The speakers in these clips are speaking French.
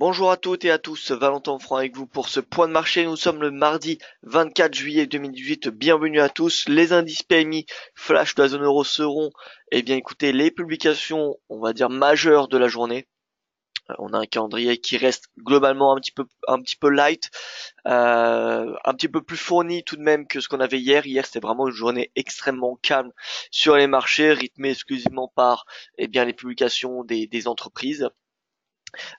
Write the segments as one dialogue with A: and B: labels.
A: Bonjour à toutes et à tous, Valentin Franc avec vous pour ce point de marché. Nous sommes le mardi 24 juillet 2018. Bienvenue à tous. Les indices PMI flash de la zone euro seront, eh bien, écoutez, les publications, on va dire majeures de la journée. Euh, on a un calendrier qui reste globalement un petit peu, un petit light, euh, un petit peu plus fourni tout de même que ce qu'on avait hier. Hier, c'était vraiment une journée extrêmement calme sur les marchés, rythmée exclusivement par, eh bien, les publications des entreprises.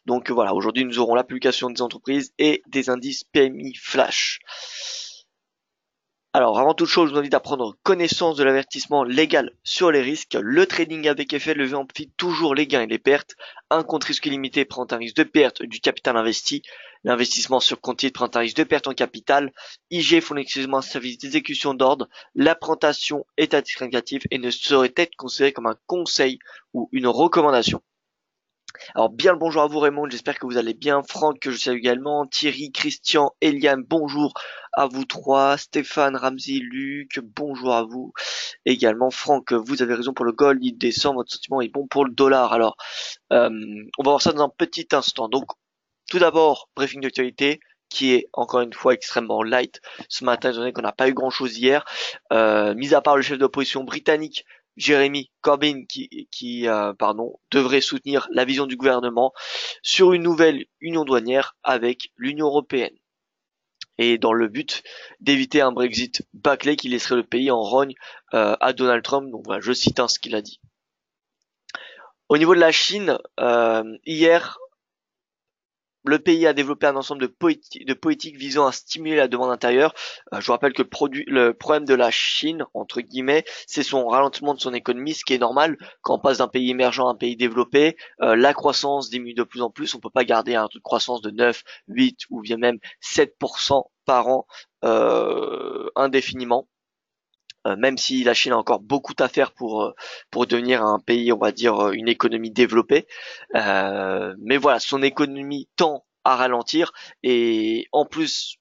A: Donc voilà, aujourd'hui nous aurons la publication des entreprises et des indices PMI flash. Alors avant toute chose, je vous invite à prendre connaissance de l'avertissement légal sur les risques. Le trading avec effet levé amplifie toujours les gains et les pertes. Un compte risque limité prend un risque de perte du capital investi. L'investissement sur compte prend un risque de perte en capital. IG fournit exclusivement un service d'exécution d'ordre. La présentation est à titre négatif et ne saurait être considérée comme un conseil ou une recommandation. Alors bien le bonjour à vous Raymond, j'espère que vous allez bien. Franck que je salue également, Thierry, Christian, Eliane, bonjour à vous trois, Stéphane, Ramsey, Luc, bonjour à vous. Également Franck, vous avez raison pour le gold, il descend, votre sentiment est bon pour le dollar. Alors euh, on va voir ça dans un petit instant. Donc tout d'abord, briefing d'actualité qui est encore une fois extrêmement light ce matin, étant donné qu'on n'a pas eu grand chose hier. Euh, mis à part le chef d'opposition britannique Jérémy Corbyn qui, euh, pardon, devrait soutenir la vision du gouvernement sur une nouvelle union douanière avec l'Union européenne. Et dans le but d'éviter un Brexit bâclé qui laisserait le pays en rogne euh, à Donald Trump. Donc voilà, je cite hein, ce qu'il a dit. Au niveau de la Chine, euh, hier, le pays a développé un ensemble de, politiques visant à stimuler la demande intérieure. Euh, je vous rappelle que le, problème de la Chine, entre guillemets, c'est son ralentissement de son économie, ce qui est normal quand on passe d'un pays émergent à un pays développé. Euh, la croissance diminue de plus en plus. On peut pas garder un taux de croissance de 9, 8 ou bien même 7% par an euh, indéfiniment. Euh, même si la Chine a encore beaucoup à faire pour euh, pour devenir un pays, on va dire, euh, une économie développée. mais voilà, son économie tend à ralentir et en plus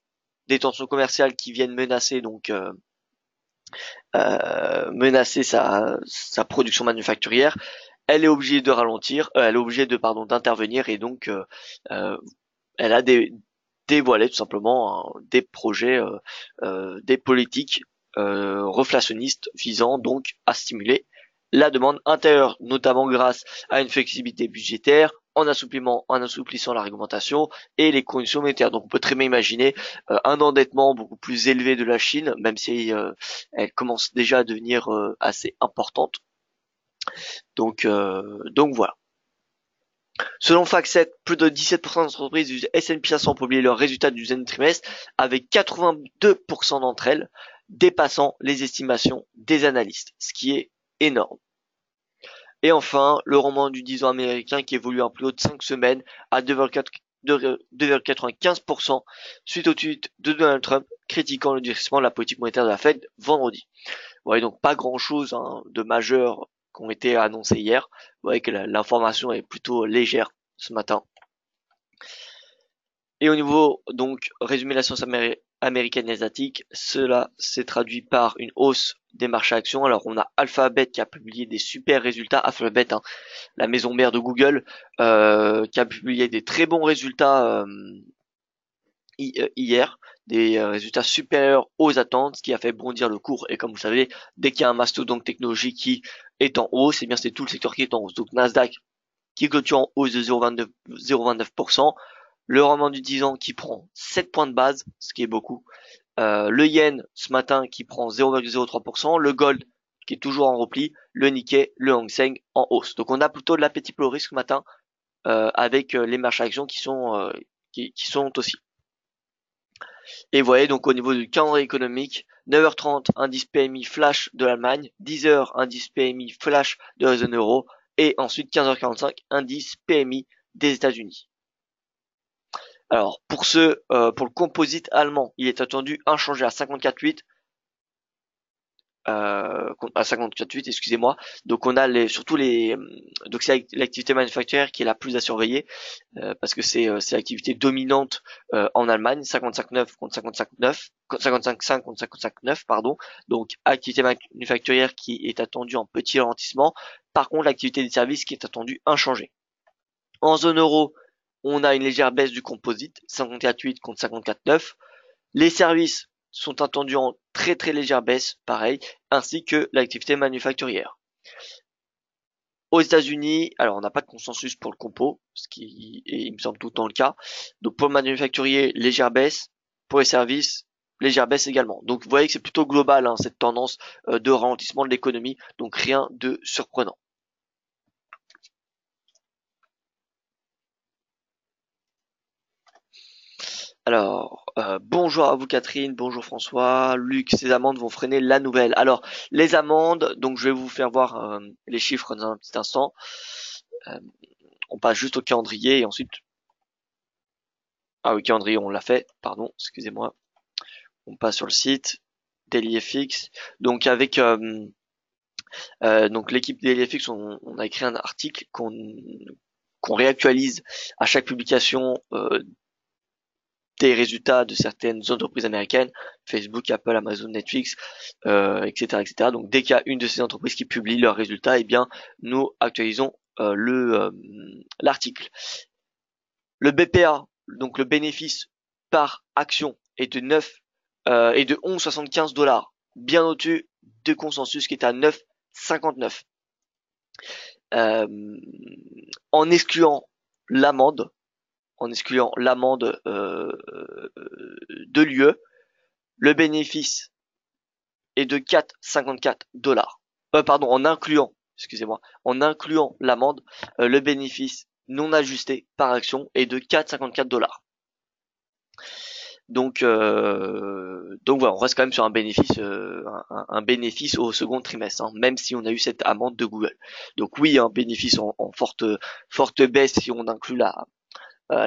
A: des tensions commerciales qui viennent menacer donc menacer sa, sa production manufacturière, elle est obligée de ralentir, elle est obligée de pardon d'intervenir et donc elle a des dévoilé tout simplement hein, des projets, des politiques euh, reflationniste visant donc à stimuler la demande intérieure, notamment grâce à une flexibilité budgétaire, en assouplissant, en assouplissant la réglementation et les conditions monétaires. Donc on peut très bien imaginer euh, un endettement beaucoup plus élevé de la Chine, même si euh, elle commence déjà à devenir assez importante. Donc, donc voilà. Selon FactSet, plus de 17% d'entreprises du S&P 500 ont publié leurs résultats du deuxième trimestre, avec 82% d'entre elles dépassant les estimations des analystes, ce qui est énorme. Et enfin, le rendement du 10 ans américain qui évolue en plus haut de 5 semaines à 2,95% suite au tweet de Donald Trump critiquant le durcissement de la politique monétaire de la Fed vendredi. Vous voyez donc pas grand chose hein, de majeur qui ont été annoncés hier. Vous voyez que l'information est plutôt légère ce matin. Et au niveau, donc, résumé de la science américaine et asiatique, cela s'est traduit par une hausse des marchés actions. Alors, on a Alphabet qui a publié des super résultats. Alphabet, hein, la maison mère de Google, euh, qui a publié des très bons résultats euh, euh, hier, des résultats supérieurs aux attentes, ce qui a fait bondir le cours. Et comme vous savez, dès qu'il y a un mastodonte technologique qui est en hausse, et eh bien c'est tout le secteur qui est en hausse. Donc Nasdaq qui clôture en hausse de 0,29%, le rendement du 10 ans qui prend 7 points de base, ce qui est beaucoup. Euh, le yen ce matin qui prend 0,03%, le gold qui est toujours en repli, le Nikkei, le Hang Seng en hausse. Donc on a plutôt de l'appétit pour le risque ce matin euh, avec euh, les marchés actions qui sont qui, sont aussi. Et vous voyez donc au niveau du calendrier économique, 9h30 indice PMI flash de l'Allemagne, 10h indice PMI flash de la zone euro et ensuite 15h45 indice PMI des États-Unis. Alors pour ce, euh, pour le composite allemand, il est attendu inchangé à 54,8. Euh, à 54,8, excusez-moi. Donc on a les, surtout les, donc c'est l'activité manufacturière qui est la plus à surveiller euh, parce que c'est c'est l'activité dominante en Allemagne, 55,9 contre 55,9, 55,5 contre 55,9 pardon. Donc activité manufacturière qui est attendue en petit ralentissement. Par contre l'activité des services qui est attendue inchangée. En zone euro, on a une légère baisse du composite, 54,8 contre 54,9. Les services sont attendus en très très légère baisse, pareil, ainsi que l'activité manufacturière. Aux États-Unis, alors on n'a pas de consensus pour le compo, ce qui est, il me semble, tout le temps le cas. Donc pour le manufacturier, légère baisse. Pour les services, légère baisse également. Donc vous voyez que c'est plutôt global hein, cette tendance euh, de ralentissement de l'économie, donc rien de surprenant. Alors, euh, bonjour à vous Catherine, bonjour François, Luc, ces amendes vont freiner la nouvelle. Alors, les amendes, donc je vais vous faire voir euh, les chiffres dans un petit instant. Euh, on passe juste au calendrier et ensuite... Ah oui, calendrier, on l'a fait, pardon, excusez-moi. On passe sur le site, DailyFX. Donc avec... donc l'équipe DailyFX, on, on, a écrit un article qu'on qu'on réactualise à chaque publication des résultats de certaines entreprises américaines, Facebook, Apple, Amazon, Netflix, euh, etc., etc. Donc dès qu'il y a une de ces entreprises qui publie leurs résultats, eh bien nous actualisons euh, le euh, l'article. Le BPA, donc le bénéfice par action, est de 9 euh, et de 11,75 dollars, bien au-dessus de consensus qui est à 9,59. Euh, en excluant l'amende, en excluant l'amende euh, de l'UE, le bénéfice est de 4,54 dollars. Euh, pardon, en incluant, excusez-moi, en incluant l'amende, euh, le bénéfice non ajusté par action est de 4,54 dollars. Donc, euh, donc voilà, on reste quand même sur un bénéfice, euh, un, bénéfice au second trimestre, hein, même si on a eu cette amende de Google. Donc oui, un bénéfice en, en forte, forte baisse si on inclut la,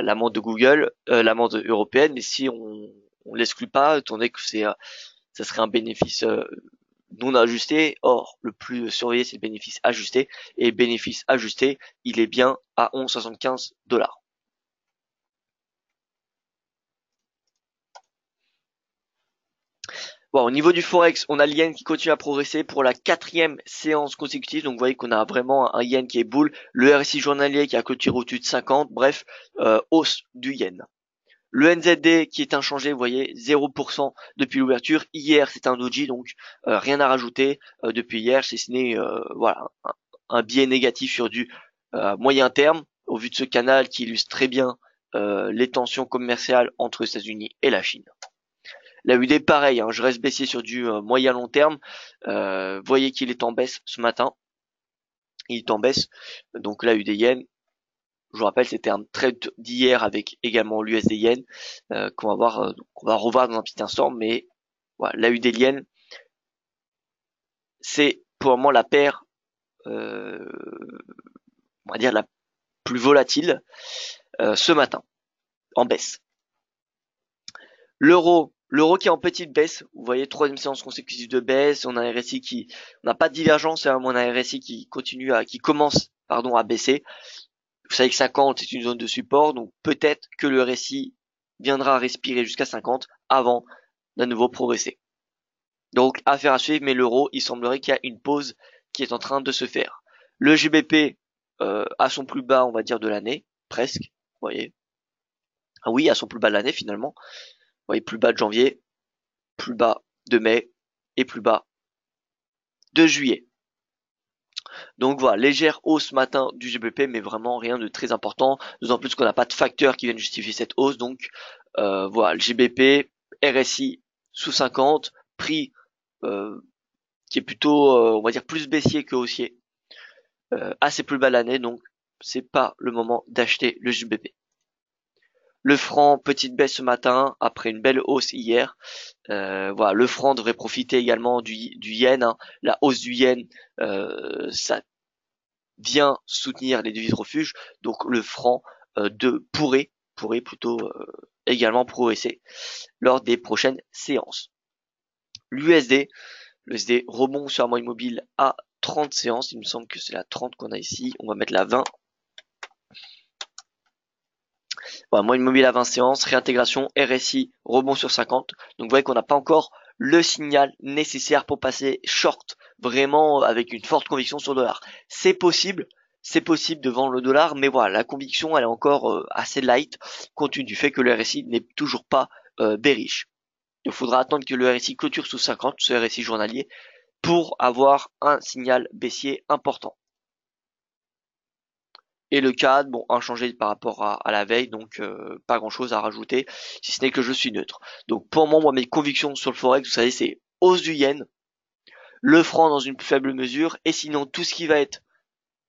A: l'amende de Google, euh, l'amende européenne, mais si on, on l'exclut pas, étant donné que c'est, euh, ça serait un bénéfice non ajusté. Or, le plus surveillé, c'est le bénéfice ajusté. Et bénéfice ajusté, il est bien à 11,75 dollars. Au niveau du forex, on a le qui continue à progresser pour la quatrième séance consécutive. Donc vous voyez qu'on a vraiment un yen qui est boule. Le RSI journalier qui a clôturé au-dessus de 50. Bref, euh, hausse du yen. Le NZD qui est inchangé, vous voyez, 0% depuis l'ouverture. Hier, c'est un doji, donc euh, rien à rajouter euh, depuis hier, c'est ce n'est voilà un, un, biais négatif sur du moyen terme au vu de ce canal qui illustre très bien les tensions commerciales entre les États-Unis et la Chine. La UD, pareil, hein, je reste baissier sur du euh, moyen long terme. Euh, voyez qu'il est en baisse ce matin. Il est en baisse. Donc la UD yen, je vous rappelle, c'était un trade d'hier avec également l'USD yen euh, qu'on va voir, euh, qu'on va revoir dans un petit instant. Mais voilà, la UD yen, c'est pour moment la paire, euh, on va dire la plus volatile ce matin, en baisse. L'euro L'euro qui est en petite baisse, vous voyez troisième séance consécutive de baisse, on a un RSI qui, on n'a pas de divergence, hein, on a un RSI qui continue à, qui commence, pardon, à baisser. Vous savez que 50 c'est une zone de support, donc peut-être que le RSI viendra respirer jusqu'à 50 avant d'un nouveau progresser. Donc affaire à suivre, mais l'euro, il semblerait qu'il y a une pause qui est en train de se faire. Le GBP euh, à son plus bas, on va dire, de l'année, presque, vous voyez. Ah oui, à son plus bas de l'année finalement voyez, plus bas de janvier, plus bas de mai et plus bas de juillet. Donc voilà, légère hausse matin du GBP, mais vraiment rien de très important. D'autant plus qu'on n'a pas de facteurs qui viennent justifier cette hausse. Donc euh, voilà, le GBP, RSI sous 50, prix euh, qui est plutôt, euh, on va dire, plus baissier que haussier, assez plus bas l'année. Donc c'est pas le moment d'acheter le GBP. Le franc, petite baisse ce matin après une belle hausse hier. Euh, voilà, le franc devrait profiter également du, yen. Hein. La hausse du yen, euh, ça vient soutenir les devises refuges. Donc le franc euh, de pourrait, pourrait plutôt également progresser lors des prochaines séances. L'USD, l'USD rebond sur un mois immobile à 30 séances. Il me semble que c'est la 30 qu'on a ici. On va mettre la 20 voilà, moins immobile à 20 séances, réintégration, RSI, rebond sur 50. Donc vous voyez qu'on n'a pas encore le signal nécessaire pour passer short, vraiment avec une forte conviction sur le dollar. C'est possible, c'est possible de vendre le dollar, mais voilà, la conviction elle est encore euh, assez light compte tenu du fait que le RSI n'est toujours pas euh. Il faudra attendre que le RSI clôture sous 50, ce RSI journalier, pour avoir un signal baissier important. Et le cadre, bon, inchangé par rapport à, la veille, donc euh, pas grand chose à rajouter, si ce n'est que je suis neutre. Donc pour moi, moi mes convictions sur le forex, vous savez, c'est hausse du yen, le franc dans une plus faible mesure, et sinon tout ce qui va être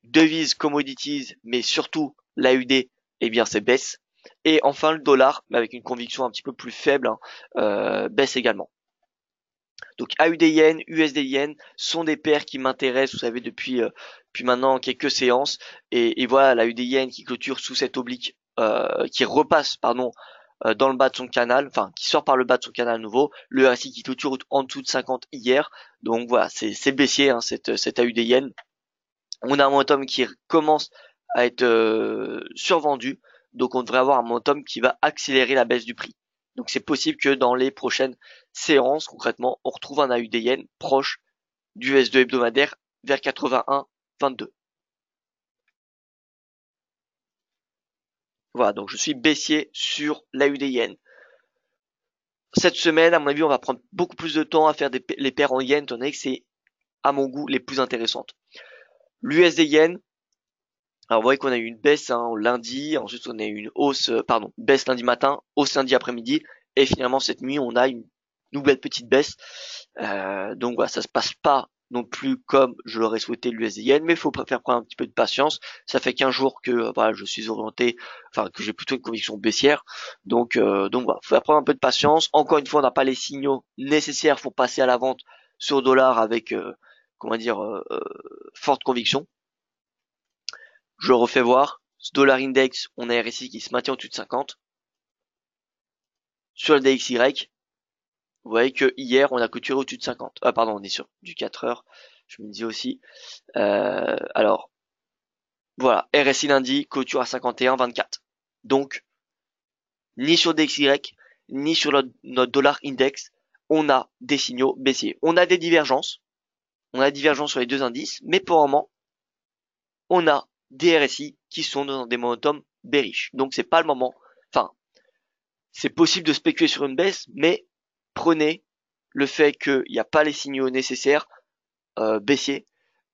A: devises, commodities, mais surtout l'AUD, eh bien c'est baisse. Et enfin le dollar, mais avec une conviction un petit peu plus faible, hein, euh, baisse également. Donc AUD yen, USD yen sont des paires qui m'intéressent, vous savez, depuis, euh, depuis maintenant quelques séances. Et, voilà, l'AUD yen qui clôture sous cette oblique, euh, qui repasse, pardon, dans le bas de son canal, enfin qui sort par le bas de son canal nouveau, le RSI qui clôture en dessous de 50 hier, donc voilà, c'est baissier hein, cette, cette AUD yen, on a un momentum qui commence à être euh, survendu, donc on devrait avoir un momentum qui va accélérer la baisse du prix. Donc c'est possible que dans les prochaines séances, concrètement, on retrouve un AUDN proche du S2 hebdomadaire vers 81,22. Voilà, donc je suis baissier sur l'AUDN. Cette semaine, à mon avis, on va prendre beaucoup plus de temps à faire les paires en yen, étant donné que c'est, à mon goût, les plus intéressantes. L'USD yen, alors vous voyez qu'on a eu une baisse hein, lundi, ensuite on a eu une hausse, euh, pardon, baisse lundi matin, hausse lundi après-midi, et finalement cette nuit on a une nouvelle petite baisse. Euh, donc voilà, ça se passe pas non plus comme je l'aurais souhaité l'USD yen, mais il faut faire prendre un petit peu de patience. Ça fait 15 jours que euh, voilà, je suis orienté, enfin que j'ai plutôt une conviction baissière. Donc euh, donc voilà, faut prendre un peu de patience. Encore une fois, on n'a pas les signaux nécessaires pour passer à la vente sur dollar avec comment dire, euh, euh, forte conviction. Je refais voir. Ce dollar index, on a RSI qui se maintient au-dessus de 50. Sur le DXY, vous voyez que hier, on a clôturé au-dessus de 50. Ah, pardon, on est sur du 4 heures. Je me dis aussi. Euh, alors, voilà. RSI lundi, clôture à 51, 24. Donc, ni sur DXY, ni sur notre dollar index, on a des signaux baissiers. On a des divergences on a divergence sur les deux indices, mais pour le moment, on a des RSI qui sont dans des momentum bearish. Donc c'est pas le moment. Enfin, c'est possible de spéculer sur une baisse, mais prenez le fait qu'il n'y a pas les signaux nécessaires euh, baissiers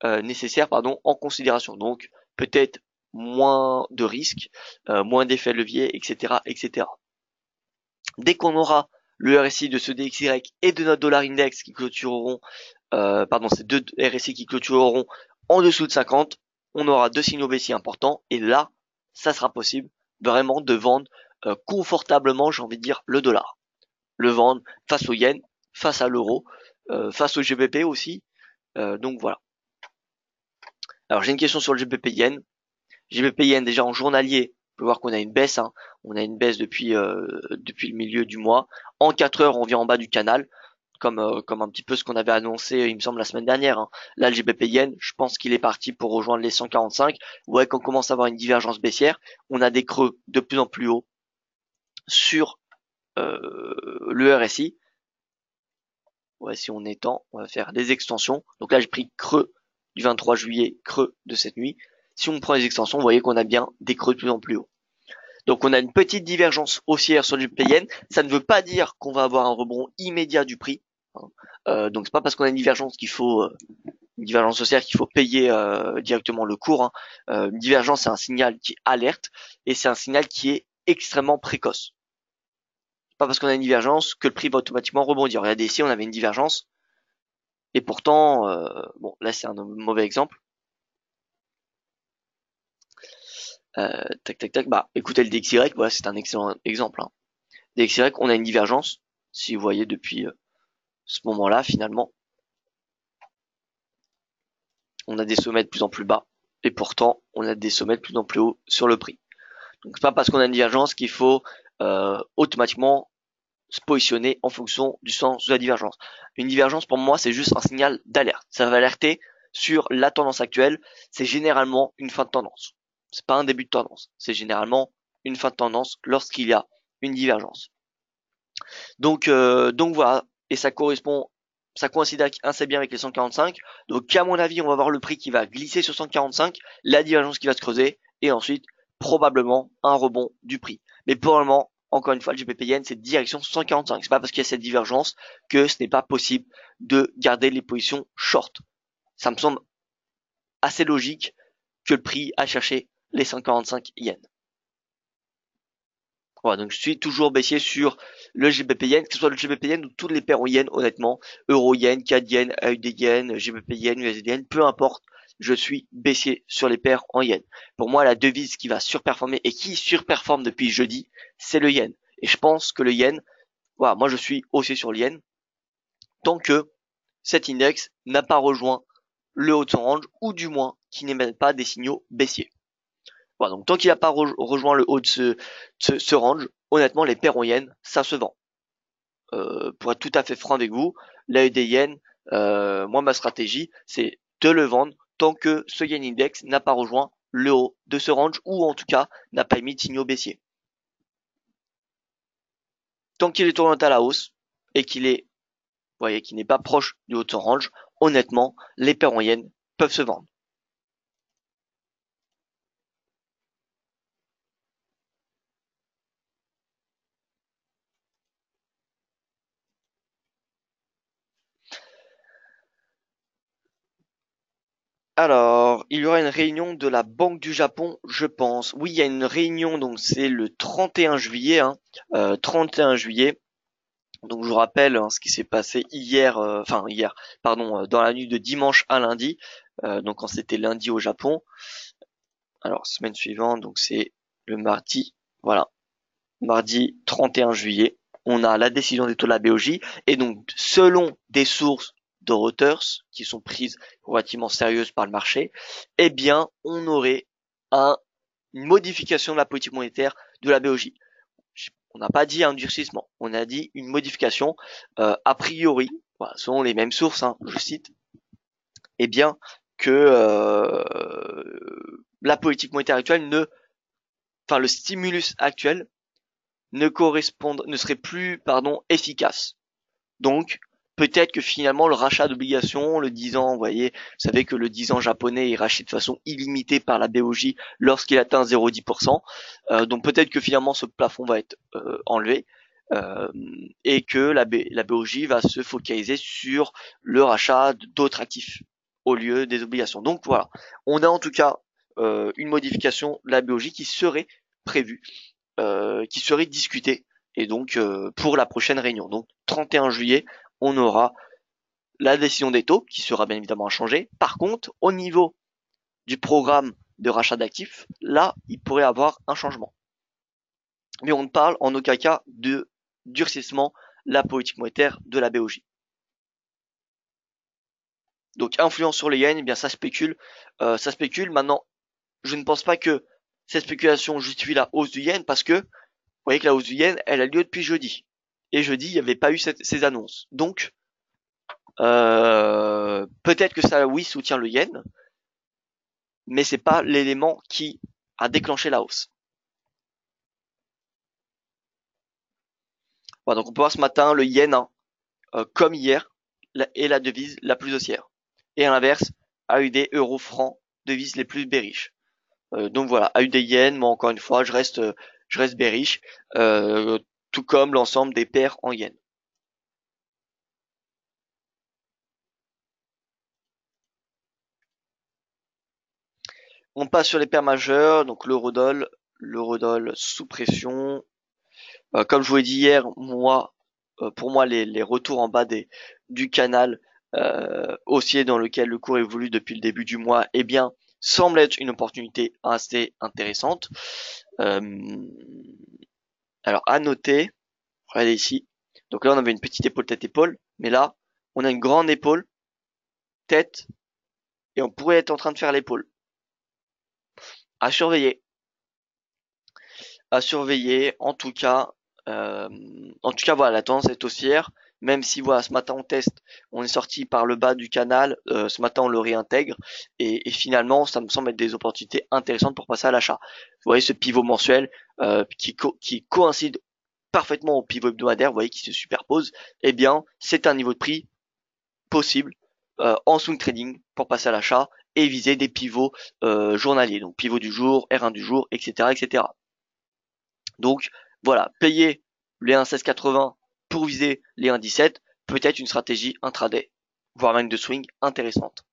A: euh, nécessaires pardon en considération. Donc peut-être moins de risques, euh, moins d'effets levier, etc., etc. Dès qu'on aura le RSI de ce DXY et de notre dollar index qui clôtureront euh, pardon, ces deux RSI qui clôtureront en dessous de 50, on aura deux signaux baissiers importants et là, ça sera possible vraiment de vendre euh, confortablement, j'ai envie de dire, le dollar. Le vendre face au yen, face à l'euro, euh, face au GBP aussi. donc voilà. Alors j'ai une question sur le GBP yen. GBP yen déjà en journalier, on peut voir qu'on a une baisse. Hein. On a une baisse depuis depuis le milieu du mois. En 4 heures, on vient en bas du canal comme euh, comme un petit peu ce qu'on avait annoncé, il me semble la semaine dernière. Hein. Là, le GBP yen, je pense qu'il est parti pour rejoindre les 145. Ouais, qu'on commence à avoir une divergence baissière, on a des creux de plus en plus hauts sur euh, le RSI. Si on étend, on va faire des extensions. Donc là, j'ai pris creux du 23 juillet, creux de cette nuit. Si on prend les extensions, vous voyez qu'on a bien des creux de plus en plus hauts. Donc on a une petite divergence haussière sur le yen. Ça ne veut pas dire qu'on va avoir un rebond immédiat du prix. Hein. Euh, donc c'est pas parce qu'on a une divergence qu'il faut euh, sociale qu'il faut payer euh, directement le cours. Hein. une divergence c'est un signal qui alerte et c'est un signal qui est extrêmement précoce. Pas parce qu'on a une divergence que le prix va automatiquement rebondir. Regardez ici on avait une divergence et pourtant bon là c'est un mauvais exemple. tac tac tac bah écoutez le DXY c'est un excellent exemple. Hein. DXY on a une divergence si vous voyez depuis ce moment-là, finalement, on a des sommets de plus en plus bas et pourtant on a des sommets de plus en plus hauts sur le prix. Donc c'est pas parce qu'on a une divergence qu'il faut euh, automatiquement se positionner en fonction du sens de la divergence. Une divergence pour moi c'est juste un signal d'alerte. Ça va alerter sur la tendance actuelle. C'est généralement une fin de tendance. C'est pas un début de tendance. C'est généralement une fin de tendance lorsqu'il y a une divergence. Donc euh, donc voilà et ça correspond ça coïncide assez bien avec les 145. Donc à mon avis, on va voir le prix qui va glisser sur 145, la divergence qui va se creuser, et ensuite probablement un rebond du prix. Mais pour le moment, encore une fois, le GBP c'est direction 145. C'est pas parce qu'il y a cette divergence que ce n'est pas possible de garder les positions short. Ça me semble assez logique que le prix a cherché les 145 yens. Voilà, donc je suis toujours baissier sur le GBP que ce soit le GBP ou toutes les paires en yen, honnêtement, euro yen, CAD yen, AUD yen, peu importe, je suis baissier sur les paires en yen. Pour moi, la devise qui va surperformer et qui surperforme depuis jeudi, c'est le yen. Et je pense que le yen, voilà, moi je suis haussier sur le yen, tant que cet index n'a pas rejoint le haut de son range, ou du moins qui n'émet pas des signaux baissiers. Voilà, donc tant qu'il n'a pas rejoint le haut de ce, ce, range, honnêtement, les paires en yen, ça se vend. Euh, pour être tout à fait franc avec vous, l'AED yen, euh, moi ma stratégie, c'est de le vendre tant que ce yen index n'a pas rejoint le haut de ce range ou en tout cas n'a pas émis de signaux baissiers. Tant qu'il est tourné à la hausse et qu'il est, voyez, qu'il n'est pas proche du haut de son range, honnêtement, les paires en yen peuvent se vendre. Alors, il y aura une réunion de la Banque du Japon, je pense. Oui, il y a une réunion, donc c'est le 31 juillet, hein, 31 euh, juillet. Donc je vous rappelle hein, ce qui s'est passé hier, euh, enfin hier, pardon, euh, dans la nuit de dimanche à lundi, donc quand c'était lundi au Japon. Alors semaine suivante, donc c'est le mardi, voilà, mardi 31 juillet, on a la décision des taux de la BOJ et donc selon des sources de Reuters, qui sont prises relativement sérieuses par le marché, eh bien, on aurait un, une modification de la politique monétaire de la BOJ. On n'a pas dit un durcissement, on a dit une modification euh, a priori, selon les mêmes sources, hein, je cite, eh bien que euh, la politique monétaire actuelle ne, enfin le stimulus actuel ne corresponde, ne serait plus, pardon, efficace. Donc, peut-être que finalement le rachat d'obligations, le 10 ans, vous voyez, vous savez que le 10 ans japonais est racheté de façon illimitée par la BOJ lorsqu'il atteint 0,10%. Euh, donc peut-être que finalement ce plafond va être euh, enlevé. Euh, et que la, BOJ va se focaliser sur le rachat d'autres actifs au lieu des obligations. Donc voilà, on a en tout cas une modification de la BOJ qui serait prévue, qui serait discutée et donc pour la prochaine réunion. Donc 31 juillet, on aura la décision des taux qui sera bien évidemment changée. Par contre, au niveau du programme de rachat d'actifs, là, il pourrait avoir un changement. Mais on ne parle en aucun cas de durcissement la politique monétaire de la BOJ. Donc influence sur les yens, eh bien ça spécule, euh, ça spécule. Maintenant, je ne pense pas que cette spéculation justifie la hausse du yen parce que vous voyez que la hausse du yen, elle a lieu depuis jeudi et jeudi il n'y avait pas eu ces annonces. Donc euh, peut-être que ça oui soutient le yen, mais c'est pas l'élément qui a déclenché la hausse. Voilà, donc on peut voir ce matin le yen hein, euh, comme hier est la devise la plus haussière. Et à l'inverse, AUD, euro, franc, devises les plus bearish. Euh, donc voilà, AUD yen, moi encore une fois, je reste je reste tout comme l'ensemble des paires en yens. On passe sur les paires majeures, donc l'eurodoll, l'eurodoll sous pression. Euh, comme je vous l'ai dit hier, moi, euh, pour moi, les, retours en bas des, du canal euh, haussier dans lequel le cours évolue depuis le début du mois, eh bien, semble être une opportunité assez intéressante. Euh, alors à noter, regardez ici. Donc là on avait une petite épaule tête-épaule, mais là on a une grande épaule, tête, et on pourrait être en train de faire l'épaule. À surveiller. À surveiller, en tout cas, euh, en tout cas voilà, la tendance est haussière, même si voilà, ce matin on teste, on est sorti par le bas du canal, euh, ce matin on le réintègre, et, finalement ça me semble être des opportunités intéressantes pour passer à l'achat. Vous voyez ce pivot mensuel euh, qui, qui coïncide parfaitement au pivot hebdomadaire, vous voyez, qui se superpose, eh bien c'est un niveau de prix possible euh, en swing trading pour passer à l'achat et viser des pivots euh, journaliers, donc pivot du jour, R1 du jour, etc., etc. Donc voilà, payer les 1,1680 pour viser les 1,17 peut être une stratégie intraday, voire même de swing intéressante.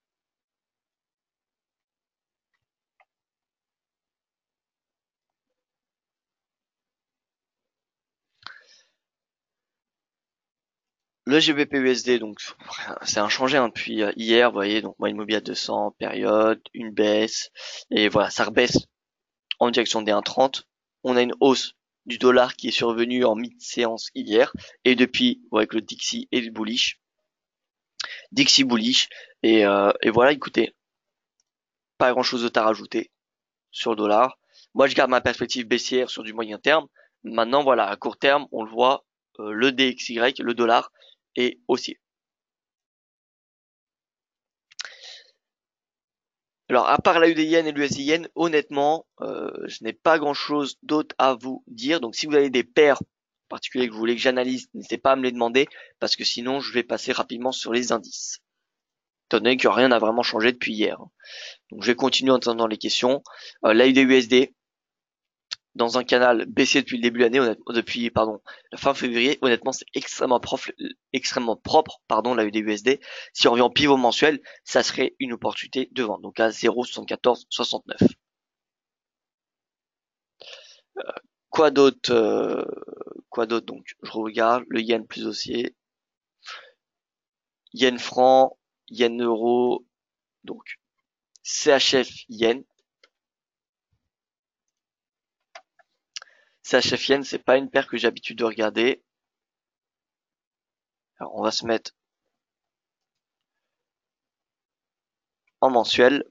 A: Le GBP USD, donc c'est inchangé hein, depuis euh, hier, vous voyez, donc moyenne mobile à 200, période, une baisse, et voilà, ça rebaisse en direction des 1,30. On a une hausse du dollar qui est survenue en mid-séance hier, et depuis, avec le Dixie et le bullish. Dixie bullish, et, euh, et voilà, écoutez, pas grand chose de à rajouter sur le dollar. Moi, je garde ma perspective baissière sur du moyen terme. Maintenant, voilà, à court terme, on le voit, euh, le DXY, le dollar, et aussi. Alors, à part la UDN et l'USIN, honnêtement, euh, je n'ai pas grand-chose d'autre à vous dire. Donc, si vous avez des paires particuliers que vous voulez que j'analyse, n'hésitez pas à me les demander, parce que sinon, je vais passer rapidement sur les indices. Étant donné que rien n'a vraiment changé depuis hier. Donc, je vais continuer en attendant les questions. Euh, L'AUD-USD, dans un canal baissé depuis le début de l'année, depuis pardon la fin février, honnêtement c'est extrêmement propre, extrêmement propre pardon la USD. Si on revient en pivot mensuel, ça serait une opportunité de vente, donc à 0,7469. Euh, quoi d'autre euh, Quoi d'autre donc? Je regarde le yen plus haussier, yen franc, yen euro, donc CHF yen CHF c'est pas une paire que j'ai l'habitude de regarder. Alors on va se mettre en mensuel.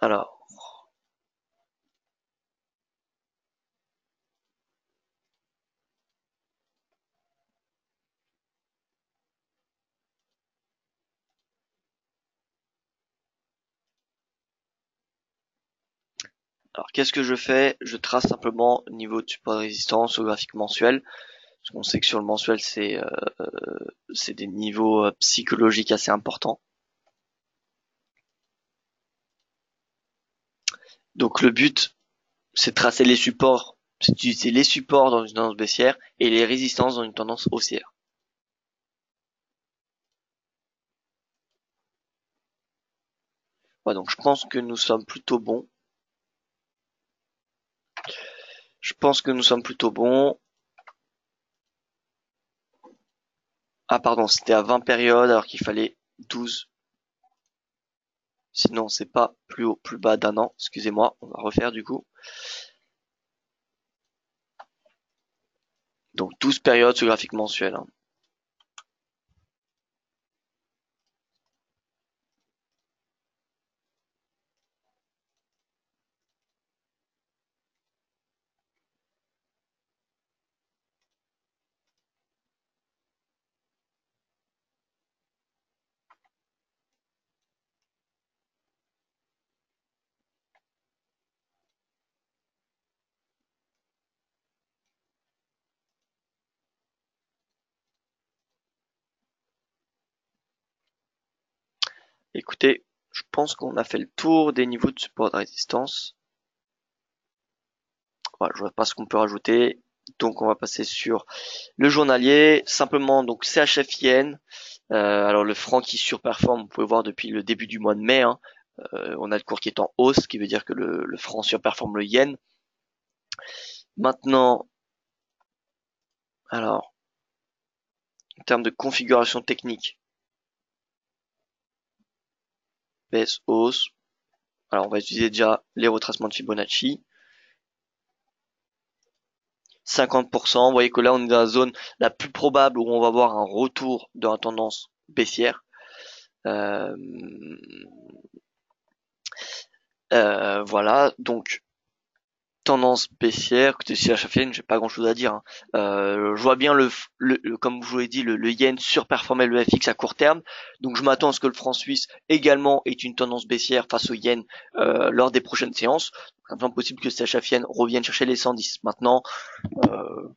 A: Alors, qu'est-ce que je fais? Je trace simplement le niveau de support de résistance au graphique mensuel. Parce qu'on sait que sur le mensuel c'est euh, c'est des niveaux euh, psychologiques assez importants. Donc le but, c'est de tracer les supports, c'est d'utiliser les supports dans une tendance baissière et les résistances dans une tendance haussière. donc je pense que nous sommes plutôt bons. Je pense que nous sommes plutôt bons. Ah pardon, c'était à 20 périodes alors qu'il fallait 12 Sinon, c'est pas plus haut, plus bas d'un an. Excusez-moi, on va refaire du coup. Donc 12 périodes sur graphique mensuel. Je pense qu'on a fait le tour des niveaux de support de résistance. Voilà, je vois pas ce qu'on peut rajouter. Donc on va passer sur le journalier. Simplement donc CHF yen. Euh, alors le franc qui surperforme, vous pouvez voir depuis le début du mois de mai. Hein. Euh, on a le cours qui est en hausse, ce qui veut dire que le, le franc surperforme le yen. Maintenant, alors, en termes de configuration technique, baisse, hausse. Alors on va utiliser déjà les retracements de Fibonacci. 50%, vous voyez que là on est dans la zone la plus probable où on va voir un retour de la tendance baissière. Euh, euh, voilà, donc tendance baissière, côté CHFN, j'ai pas grand chose à dire. Hein. Euh, je vois bien le, le, comme je vous l'ai dit, le, le, yen surperformer le FX à court terme. Donc je m'attends à ce que le franc suisse également ait une tendance baissière face au yen euh, lors des prochaines séances. C'est possible que CHFN revienne chercher les 110. Maintenant, euh,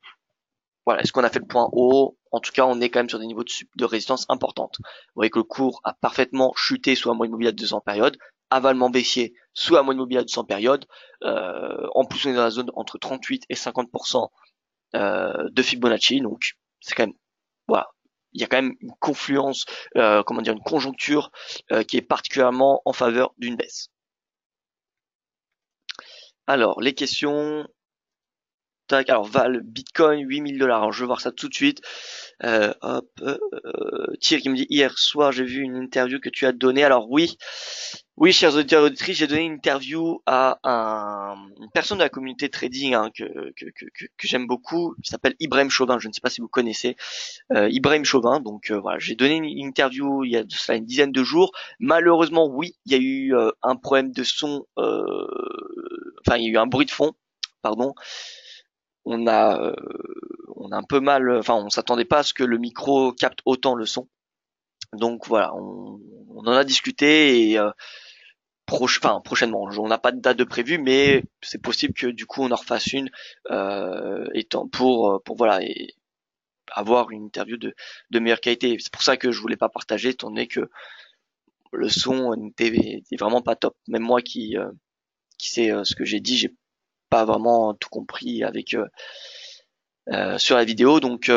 A: voilà, est-ce qu'on a fait le point haut? En tout cas, on est quand même sur des niveaux de, de résistance importantes. Vous voyez que le cours a parfaitement chuté sous un mois immobilier de 200 périodes avalement baissier sous un mois immobilier de 100 périodes. Euh, en plus, on est dans la zone entre 38 et 50% euh, de Fibonacci, donc c'est quand même voilà, il y a quand même une confluence, euh, comment dire, une conjoncture euh, qui est particulièrement en faveur d'une baisse. Alors, les questions. Tac, alors Val, Bitcoin, 8000 dollars. je vais voir ça tout de suite. Euh, hop, euh, Thierry qui me dit hier soir j'ai vu une interview que tu as donnée. Alors oui, oui, chers auditeurs et auditrices, j'ai donné une interview à un, une personne de la communauté trading hein, que, que, que, que j'aime beaucoup, qui s'appelle Ibrahim Chauvin. Je ne sais pas si vous connaissez euh, Ibrahim Chauvin. Donc euh, voilà, j'ai donné une interview il y a de cela une dizaine de jours. Malheureusement, oui, il y a eu euh, un problème de son. Euh, enfin, il y a eu un bruit de fond. Pardon. On a, on a un peu mal. Enfin, on s'attendait pas à ce que le micro capte autant le son. Donc voilà, on, on en a discuté et enfin prochainement. On n'a pas de date de prévu, mais c'est possible que du coup on en refasse une euh, étant pour euh, pour voilà avoir une interview de, de meilleure qualité. C'est pour ça que je voulais pas partager, étant donné que le son n'était vraiment pas top. Même moi qui euh, qui euh, ce que j'ai dit, j'ai pas vraiment tout compris avec sur la vidéo, donc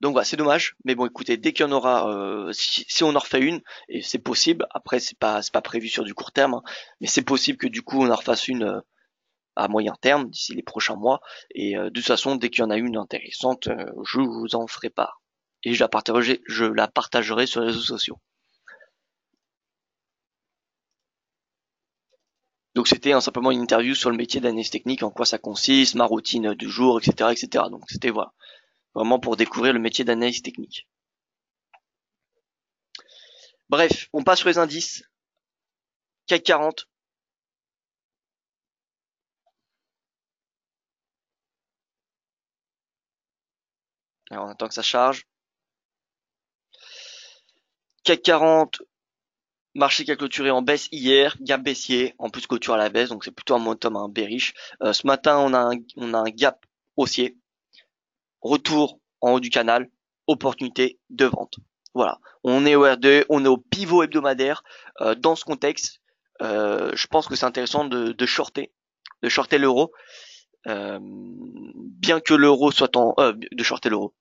A: donc voilà, c'est dommage, mais bon, écoutez, dès qu'il y en aura, euh, si, on en refait une, et c'est possible, après c'est pas c'est pas prévu sur du court terme, hein, mais c'est possible que du coup on en refasse une euh, à moyen terme d'ici les prochains mois, et euh, de toute façon, dès qu'il y en a une intéressante, je vous en ferai part. Et je la partagerai, je la partagerai sur les réseaux sociaux. Donc c'était simplement une interview sur le métier d'analyse technique, en quoi ça consiste, ma routine du jour, etc., etc. Donc c'était voilà vraiment pour découvrir le métier d'analyse technique. Bref, on passe sur les indices. CAC 40. Alors on attend que ça charge. CAC 40, marché qui a clôturé en baisse hier, gap baissier, en plus clôture à la baisse, donc c'est plutôt un momentum un bearish. Euh, ce matin, on a un, gap haussier, retour en haut du canal, opportunité de vente. Voilà, on est au R2, on est au pivot hebdomadaire. Euh, dans ce contexte, euh, je pense que c'est intéressant de, de shorter, de shorter l'euro, euh, bien que l'euro soit en, de shorter l'euro,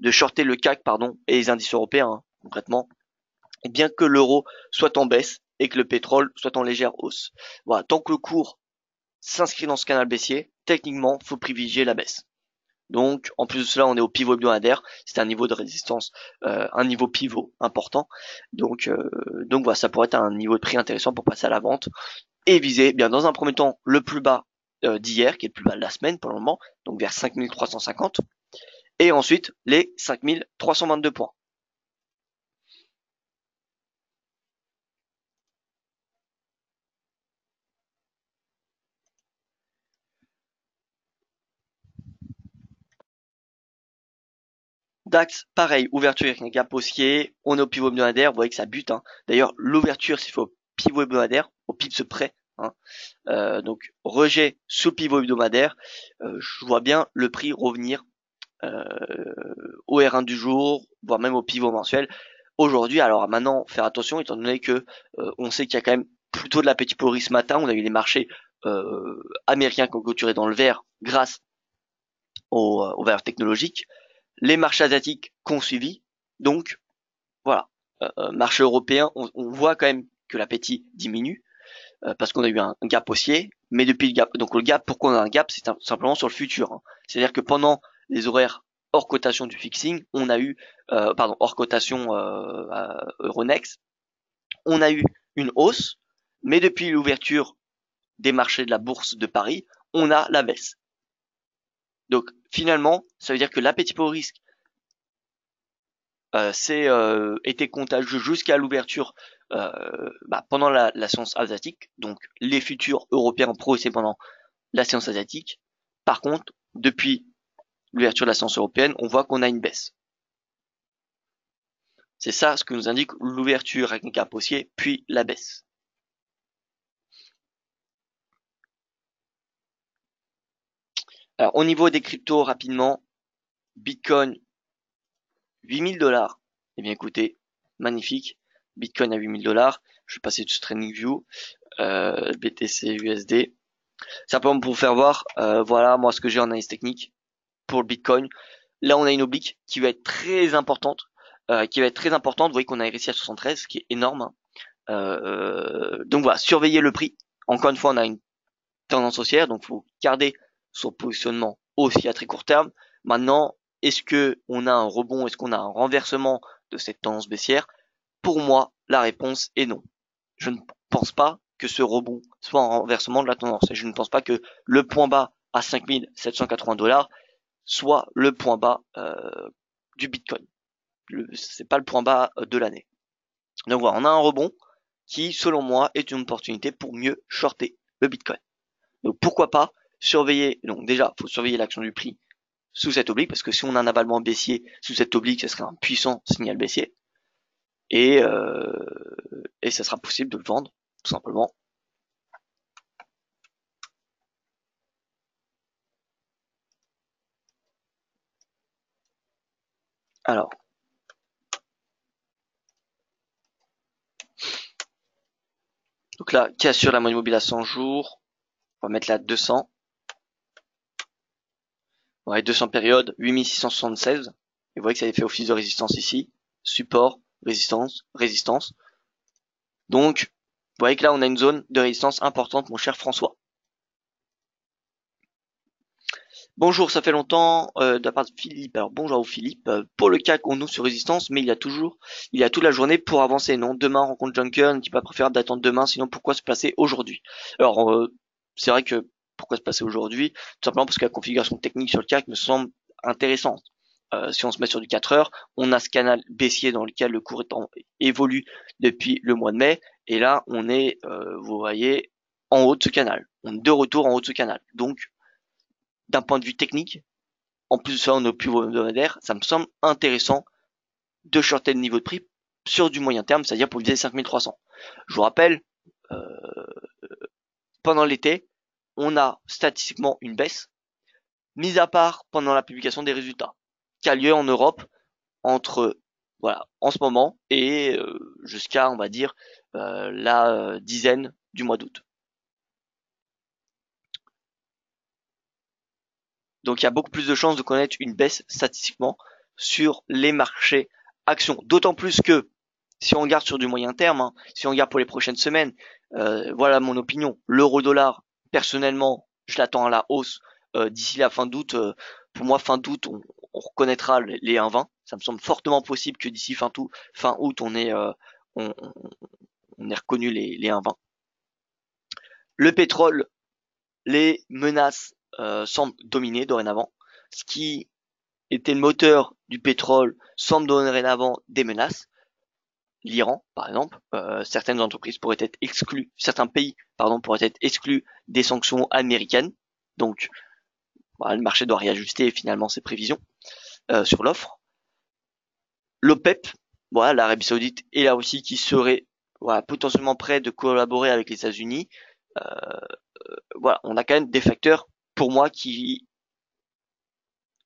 A: de shorter le CAC pardon et les indices européens hein, concrètement, bien que l'euro soit en baisse et que le pétrole soit en légère hausse. Voilà, tant que le cours s'inscrit dans ce canal baissier, techniquement, faut privilégier la baisse. Donc, en plus de cela, on est au pivot hebdomadaire. C'est un niveau de résistance, euh, un niveau pivot important. Donc, euh, donc voilà, ça pourrait être un niveau de prix intéressant pour passer à la vente et viser, bien dans un premier temps, le plus bas euh, d'hier, qui est le plus bas de la semaine pour le moment, donc vers 5350, et ensuite les 5322 points. DAX, pareil, ouverture avec un gap haussier, on est au pivot hebdomadaire, vous voyez que ça bute. Hein. D'ailleurs, l'ouverture, s'il faut pivot hebdomadaire, au se près. Hein. Euh, donc rejet sous pivot hebdomadaire, euh, je vois bien le prix revenir euh, au R1 du jour, voire même au pivot mensuel. Aujourd'hui, alors maintenant, faire attention, étant donné que on sait qu'il y a quand même plutôt de l'appétit pour ce matin, on a eu les marchés américains qui ont clôturé dans le vert grâce aux, aux valeurs technologiques les marchés asiatiques qu'on suivi. Donc, voilà, euh, euh, marché européen, on, voit quand même que l'appétit diminue euh, parce qu'on a eu un, gap haussier, mais depuis le gap, donc le gap, pourquoi on a un gap, c'est simplement sur le futur. Hein. C'est-à-dire que pendant les horaires hors cotation du fixing, on a eu, pardon, hors cotation Euronext, on a eu une hausse, mais depuis l'ouverture des marchés de la bourse de Paris, on a la baisse. Donc finalement, ça veut dire que l'appétit pour risque euh, c'est euh, été contagieux jusqu'à l'ouverture euh, bah, pendant la, la, séance asiatique. Donc les futurs européens progressaient pendant la séance asiatique. Par contre, depuis l'ouverture de la séance européenne, on voit qu'on a une baisse. C'est ça ce que nous indique l'ouverture avec un cap haussier, puis la baisse. Alors au niveau des cryptos rapidement, Bitcoin 8000 dollars. Eh bien écoutez, magnifique. Bitcoin à 8000 dollars. Je vais passer sur Training View, euh, BTC USD. Simplement pour vous faire voir, euh, voilà moi ce que j'ai en analyse technique pour le Bitcoin. Là on a une oblique qui va être très importante, euh, qui va être très importante. Vous voyez qu'on a réussi à 73, ce qui est énorme. Euh, donc voilà, surveillez le prix. Encore une fois, on a une tendance haussière, donc faut garder son positionnement aussi à très court terme. Maintenant, est-ce que on a un rebond, est-ce qu'on a un renversement de cette tendance baissière? Pour moi, la réponse est non. Je ne pense pas que ce rebond soit un renversement de la tendance. Et je ne pense pas que le point bas à 5780 dollars soit le point bas euh, du Bitcoin. C'est pas le point bas euh, de l'année. Donc voilà, on a un rebond qui, selon moi, est une opportunité pour mieux shorter le Bitcoin. Donc pourquoi pas surveiller, donc déjà, faut surveiller l'action du prix sous cette oblique, parce que si on a un avalement baissier sous cette oblique, ce serait un puissant signal baissier. Et, euh, et ça sera possible de le vendre, tout simplement. Alors. Donc là, cassure la moyenne mobile à 100 jours. On va mettre là 200. Ouais, 200 périodes, 8676. Et vous voyez que ça a fait office de résistance ici. Support, résistance, résistance. Donc, vous voyez que là, on a une zone de résistance importante, mon cher François. Bonjour, ça fait longtemps euh, de la part de Philippe. Alors bonjour au Philippe. Euh, pour le cas qu'on nous sur résistance, mais il y a toujours, il y a toute la journée pour avancer. Non, demain rencontre Junker, n'est-il pas préférable d'attendre demain? Sinon, pourquoi se placer aujourd'hui? Alors, euh, c'est vrai que pourquoi se passer aujourd'hui Tout simplement parce que la configuration technique sur le CAC me semble intéressante. Euh, si on se met sur du 4 heures, on a ce canal baissier dans lequel le cours évolue depuis le mois de mai, et là on est, euh, vous voyez, en haut de ce canal. On est de retour en haut de ce canal. Donc, d'un point de vue technique, en plus de ça, on est au plus hebdomadaire, ça me semble intéressant de shorter le niveau de prix sur du moyen terme, c'est-à-dire pour viser 5300. Je vous rappelle, euh, pendant l'été, on a statistiquement une baisse, mis à part pendant la publication des résultats, qui a lieu en Europe entre voilà en ce moment et euh, jusqu'à on va dire euh, la euh, dizaine du mois d'août. Donc il y a beaucoup plus de chances de connaître une baisse statistiquement sur les marchés actions. D'autant plus que si on regarde sur du moyen terme, hein, si on regarde pour les prochaines semaines, voilà mon opinion, l'euro-dollar personnellement, je l'attends à la hausse euh, d'ici la fin d'août. Euh, pour moi, fin d'août, on, reconnaîtra les 1,20. Ça me semble fortement possible que d'ici fin août, fin août, on ait, euh, on, on, reconnu les, les 1,20. Le pétrole, les menaces semblent dominer dorénavant. Ce qui était le moteur du pétrole semble dorénavant des menaces l'Iran, par exemple, euh, certaines entreprises pourraient être exclues, certains pays, pardon, pourraient être exclus des sanctions américaines. Donc, le marché doit réajuster finalement ses prévisions euh, sur l'offre. L'OPEP, voilà, l'Arabie Saoudite est là aussi qui serait voilà, potentiellement prêt de collaborer avec les États-Unis. Euh, voilà, on a quand même des facteurs pour moi qui,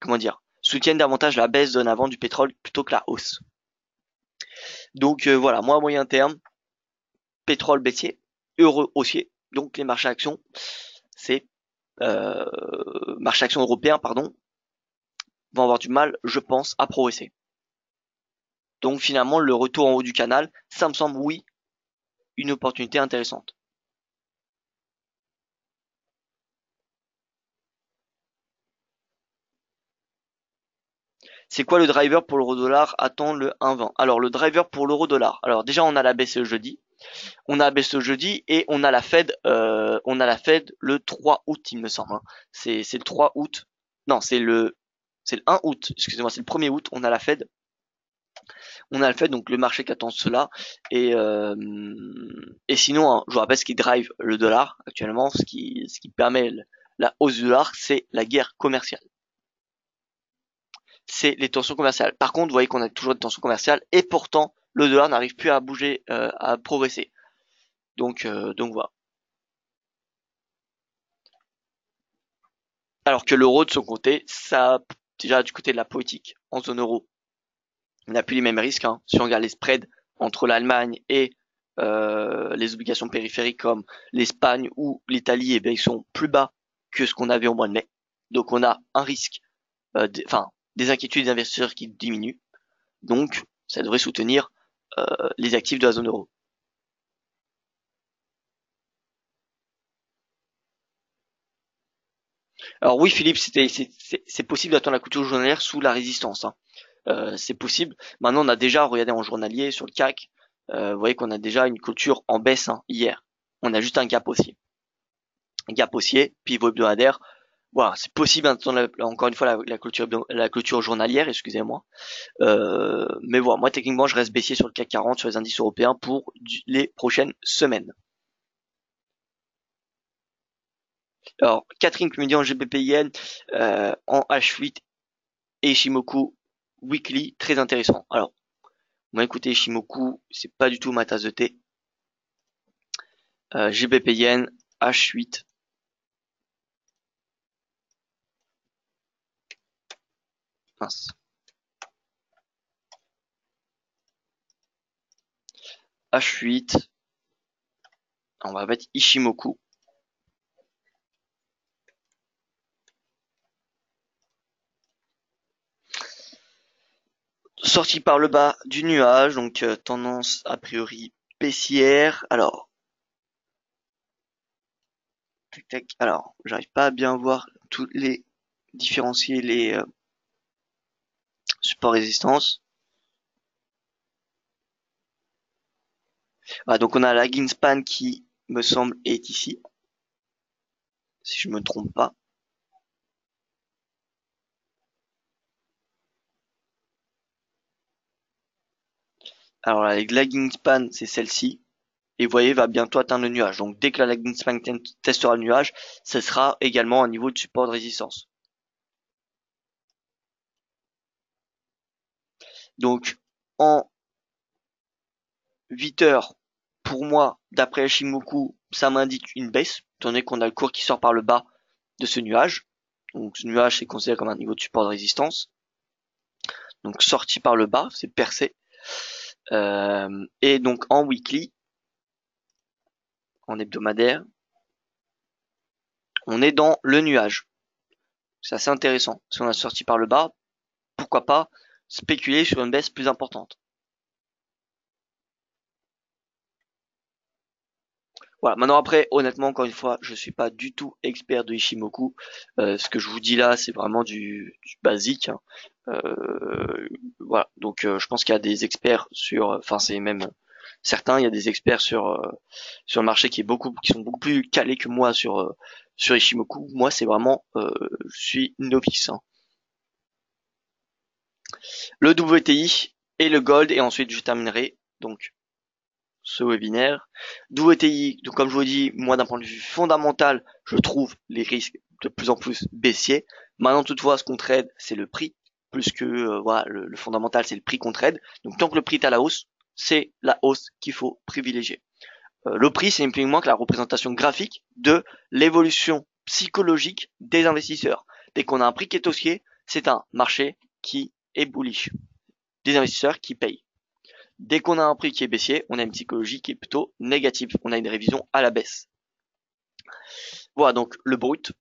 A: comment dire, soutiennent davantage la baisse d'un avant du pétrole plutôt que la hausse. Donc euh, voilà, moi à moyen terme, pétrole baissier, euro haussier. Donc les marchés actions, c'est euh, marché actions européens, pardon, vont avoir du mal, je pense, à progresser. Donc finalement, le retour en haut du canal, ça me semble, oui, une opportunité intéressante. C'est quoi le driver pour l'euro dollar? Attends le 1,20. Alors le driver pour l'euro dollar. Alors déjà on a la baisse jeudi. On a la baisse jeudi et on a la Fed. Euh, on a la Fed le 3 août il me semble. Hein. C'est le 3 août. Non c'est le c'est le 1 août. Excusez-moi c'est le 1er août. On a la Fed. On a le fait donc le marché qui attend cela et et sinon hein, je vous rappelle ce qui drive le dollar actuellement, ce qui ce qui permet la hausse du dollar, c'est la guerre commerciale. C'est les tensions commerciales. Par contre, vous voyez qu'on a toujours des tensions commerciales et pourtant le dollar n'arrive plus à bouger, à progresser. Donc donc voilà. Alors que l'euro de son côté, ça déjà du côté de la politique en zone euro, on n'a plus les mêmes risques. Hein. Si on regarde les spreads entre l'Allemagne et euh, les obligations périphériques comme l'Espagne ou l'Italie, eh bien, ils sont plus bas que ce qu'on avait au mois de mai. Donc on a un risque, euh, enfin des inquiétudes des investisseurs qui diminuent. Donc ça devrait soutenir euh, les actifs de la zone euro. Alors oui, Philippe, c'est possible d'attendre la couture journalière sous la résistance. Hein. Euh, c'est possible. Maintenant, on a déjà regardé en journalier sur le CAC. Euh, vous voyez qu'on a déjà une clôture en baisse hein, hier. On a juste un gap haussier. Un gap haussier, pivot hebdomadaire. Voilà, c'est possible d'attendre encore une fois la, clôture, la clôture journalière, excusez-moi. Euh, mais voilà, moi techniquement, je reste baissier sur le CAC 40, sur les indices européens pour les prochaines semaines. Alors, Catherine qui me dit en GBPIN, euh, en H8 et Shimoku Weekly, très intéressant. Alors, moi écoutez, Shimoku, c'est pas du tout ma tasse de thé. Euh, GBPIN, H8. H8. On va mettre Ishimoku. sorti par le bas du nuage, donc euh, tendance a priori baissière. Alors, tac tac. Alors, j'arrive pas à bien voir tous les différencier les euh, supports résistance. Ah, donc on a la Ginspan qui me semble est ici, si je me trompe pas. Alors la lagging span, c'est celle-ci. Et vous voyez, va bientôt atteindre le nuage. Donc dès que la lagging span testera le nuage, ce sera également un niveau de support de résistance. Donc en 8 heures, pour moi, d'après Shimoku, ça m'indique une baisse, étant donné qu'on a le cours qui sort par le bas de ce nuage. Donc ce nuage c'est considéré comme un niveau de support de résistance. Donc sorti par le bas, c'est percé. Euh, et donc en weekly, en hebdomadaire, on est dans le nuage. C'est assez intéressant. Si on a sorti par le bas, pourquoi pas spéculer sur une baisse plus importante. Voilà. Maintenant après, honnêtement, encore une fois, je suis pas du tout expert de Ishimoku. Euh, ce que je vous dis là, c'est vraiment du, basique. Hein. Euh, voilà. Donc, euh, je pense qu'il y a des experts sur, enfin, c'est même certains. Il y a des experts sur sur le marché qui est beaucoup, qui sont beaucoup plus calés que moi sur sur Ishimoku. Moi, c'est vraiment, je suis novice. Hein. Le WTI et le gold et ensuite je terminerai donc ce webinaire. WTI, donc comme je vous dis, moi d'un point de vue fondamental, je trouve les risques de plus en plus baissiers. Maintenant toutefois, ce qu'on trade, c'est le prix, plus que euh, voilà, le, fondamental, c'est le prix qu'on trade. Donc tant que le prix est à la hausse, c'est la hausse qu'il faut privilégier. Euh, le prix, c'est uniquement que la représentation graphique de l'évolution psychologique des investisseurs. Dès qu'on a un prix qui est haussier, c'est un marché qui est bullish. Des investisseurs qui payent. Dès qu'on a un prix qui est baissier, on a une psychologie qui est plutôt négative. On a une révision à la baisse. Voilà donc le brut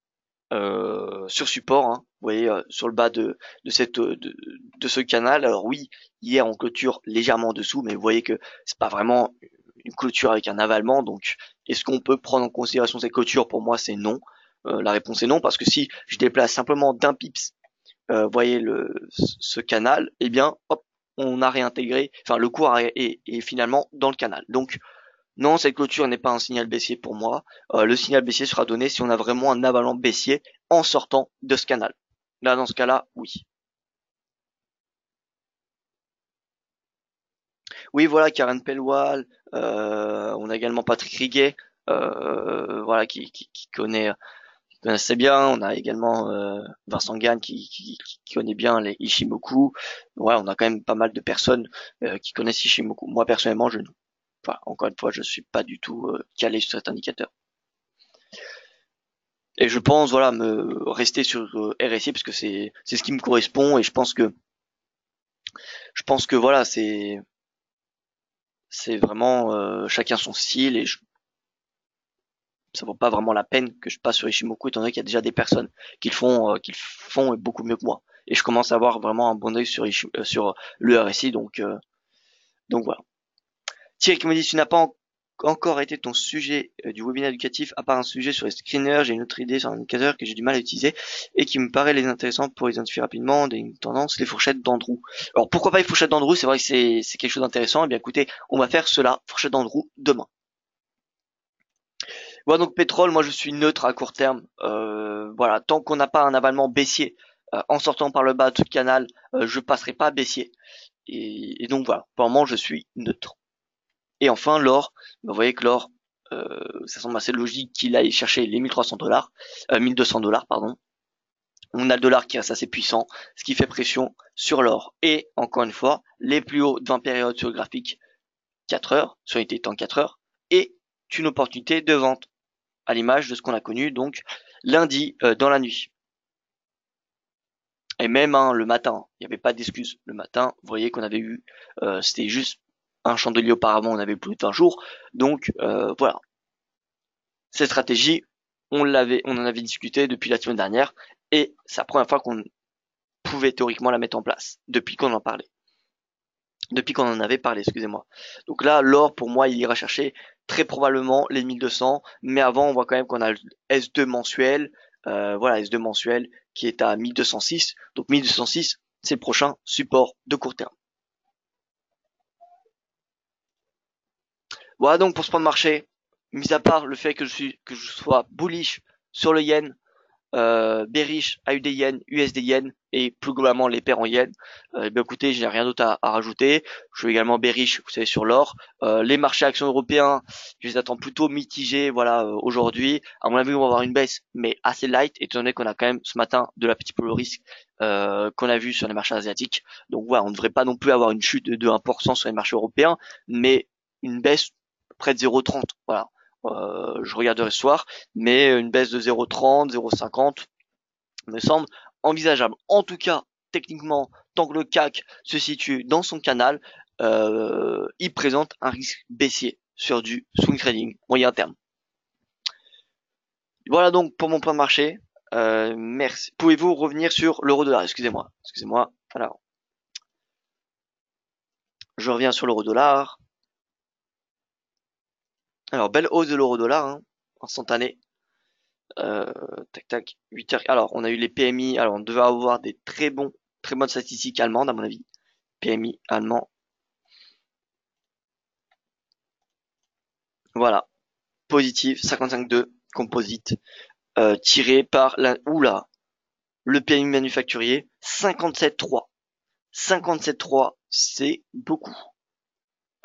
A: euh, sur support. Hein, vous voyez euh, sur le bas de, de cette de, ce canal. Alors oui, hier on clôture légèrement en dessous, mais vous voyez que c'est pas vraiment une clôture avec un avalement. Donc est-ce qu'on peut prendre en considération cette clôture Pour moi, c'est non. Euh, la réponse est non parce que si je déplace simplement d'un pips, vous voyez le ce canal, eh bien hop, on a réintégré, enfin le cours est, finalement dans le canal. Donc non, cette clôture n'est pas un signal baissier pour moi. Euh, le signal baissier sera donné si on a vraiment un avalant baissier en sortant de ce canal. Là, dans ce cas-là, oui. Oui, voilà, Karen Pellwall. Euh, on a également Patrick Riguet, euh, voilà, qui connaît assez bien. On a également euh, Vincent Gann qui, qui, qui, connaît bien les Ishimoku. Ouais, on a quand même pas mal de personnes euh, qui connaissent Ishimoku. Moi personnellement, je, enfin, encore une fois, je suis pas du tout euh, calé sur cet indicateur. Et je pense, voilà, me rester sur RSI parce que c'est c'est ce qui me correspond et je pense que je pense que voilà, c'est c'est vraiment chacun son style et je, ça vaut pas vraiment la peine que je passe sur Ishimoku étant donné qu'il y a déjà des personnes qui le font, euh, qui le font beaucoup mieux que moi. Et je commence à avoir vraiment un bon oeil sur, euh, sur le RSI, donc, euh, donc voilà. Thierry qui me dit, tu n'as pas encore été ton sujet du webinaire éducatif, à part un sujet sur les screeners, j'ai une autre idée sur un indicateur que j'ai du mal à utiliser et qui me paraît les intéressant pour identifier rapidement des tendances, les fourchettes d'Andrew. Alors pourquoi pas les fourchettes d'Andrew? C'est vrai que c'est quelque chose d'intéressant. Eh bien écoutez, on va faire cela, fourchette d'Andrew, demain. Voilà donc pétrole, moi je suis neutre à court terme. Euh, voilà, tant qu'on n'a pas un avalement baissier euh, en sortant par le bas de canal, euh, je passerai pas baissier. Et, donc voilà, pour le je suis neutre. Et enfin l'or, vous voyez que l'or, ça semble assez logique qu'il aille chercher les 1300 dollars, 1200 dollars pardon. On a le dollar qui reste assez puissant, ce qui fait pression sur l'or. Et encore une fois, les plus hauts de 20 périodes sur le graphique 4 heures, sur une temps 4 heures, et une opportunité de vente à l'image de ce qu'on a connu donc lundi euh, dans la nuit. Et même hein, le matin, il n'y avait pas d'excuse. Le matin, vous voyez qu'on avait eu, euh, c'était juste un chandelier auparavant, on avait plus de 20 jours. Donc euh, voilà. Cette stratégie, on l'avait, on en avait discuté depuis la semaine dernière, et c'est la première fois qu'on pouvait théoriquement la mettre en place, depuis qu'on en parlait. Depuis qu'on en avait parlé, excusez-moi. Donc là, l'or, pour moi, il ira chercher très probablement les 1200, mais avant on voit quand même qu'on a le S2 mensuel, euh, voilà S2 mensuel qui est à 1206, donc 1206 c'est le prochain support de court terme. Voilà donc pour ce point de marché, mis à part le fait que je suis que je sois bullish sur le yen, euh, bearish AUD yen, USD yen et plus globalement les paires en yen. Euh, ben écoutez, j'ai rien d'autre à, rajouter. Je suis également bearish, vous savez, sur l'or. Euh, les marchés actions européens, je les attends plutôt mitigés, voilà, euh, aujourd'hui. À mon avis, on va avoir une baisse, mais assez light, étant donné qu'on a quand même ce matin de la petite polo risque euh, qu'on a vu sur les marchés asiatiques. Donc voilà, on ne devrait pas non plus avoir une chute de 1% sur les marchés européens, mais une baisse près de 0,30. Voilà. Euh, je regarderai ce soir, mais une baisse de 0,30, 0,50 me semble envisageable. En tout cas, techniquement, tant que le CAC se situe dans son canal, euh, il présente un risque baissier sur du swing trading moyen terme. Voilà donc pour mon point de marché. Euh, merci. Pouvez-vous revenir sur l'euro dollar? Excusez-moi. Excusez-moi. Alors, je reviens sur l'euro dollar. Alors, belle hausse de l'euro dollar, hein, instantanée. Euh, tac tac, 8 heures. Alors, on a eu les PMI. Alors, on devait avoir des très bons, très bonnes statistiques allemandes, à mon avis. PMI allemand. Voilà. Positif, 55,2, composite, euh, tiré par la, oula, le PMI manufacturier, 57,3. 57,3, c'est beaucoup.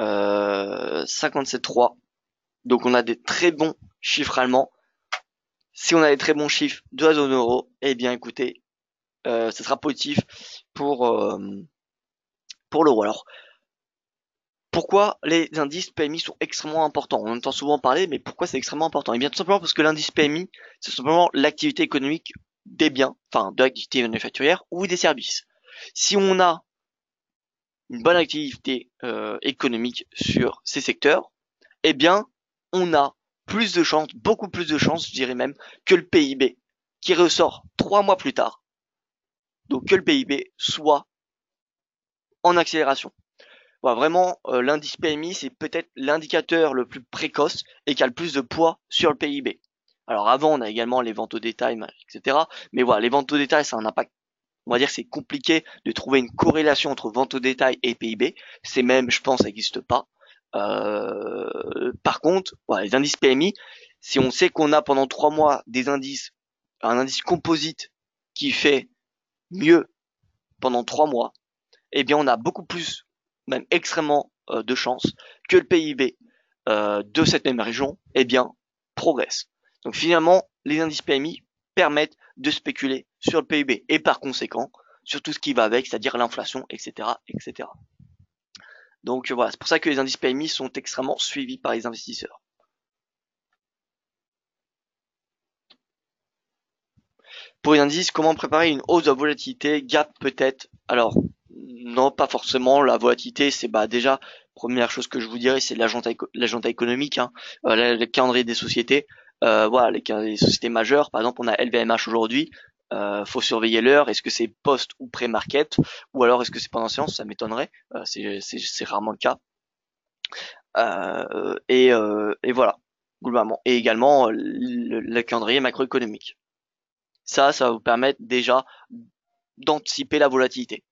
A: Euh, 57,3. Donc on a des très bons chiffres allemands. Si on a des très bons chiffres de la zone euro, eh bien écoutez, euh, ce sera positif pour euh, pour l'euro. Alors pourquoi les indices PMI sont extrêmement importants? On entend souvent parler, mais pourquoi c'est extrêmement important? Eh bien tout simplement parce que l'indice PMI, c'est simplement l'activité économique des biens, enfin de l'activité manufacturière ou des services. Si on a une bonne activité euh, économique sur ces secteurs, eh bien on a plus de chances, beaucoup plus de chances, je dirais même, que le PIB, qui ressort trois mois plus tard. Donc que le PIB soit en accélération. Voilà, vraiment, euh, l'indice PMI, c'est peut-être l'indicateur le plus précoce et qui a le plus de poids sur le PIB. Alors avant, on a également les ventes au détail, etc. Mais voilà, les ventes au détail, ça a un impact. On va dire c'est compliqué de trouver une corrélation entre vente au détail et PIB. C'est même, je pense, ça n'existe pas. Euh, par contre, les indices PMI, si on sait qu'on a pendant trois mois des indices, un indice composite qui fait mieux pendant trois mois, eh bien on a beaucoup plus, même extrêmement euh, de chances que le PIB euh, de cette même région, eh bien, progresse. Donc finalement, les indices PMI permettent de spéculer sur le PIB et par conséquent sur tout ce qui va avec, c'est-à-dire l'inflation, etc., etc. Donc voilà, c'est pour ça que les indices PMI sont extrêmement suivis par les investisseurs. Pour les indices, comment préparer une hausse de volatilité? Gap peut-être? Alors non, pas forcément. La volatilité, c'est bah déjà première chose que je vous dirais, c'est l'agenda économique, hein. euh, le, calendrier des sociétés. Euh, voilà, les, les, sociétés majeures. Par exemple, on a LVMH aujourd'hui. Euh, faut surveiller l'heure. Est-ce que c'est post ou pré-market, ou alors est-ce que c'est pendant séance? Ça m'étonnerait. Euh, c'est rarement le cas. Euh, et, euh, et, voilà, globalement. Et également le, le calendrier macroéconomique. Ça, ça va vous permettre déjà d'anticiper la volatilité.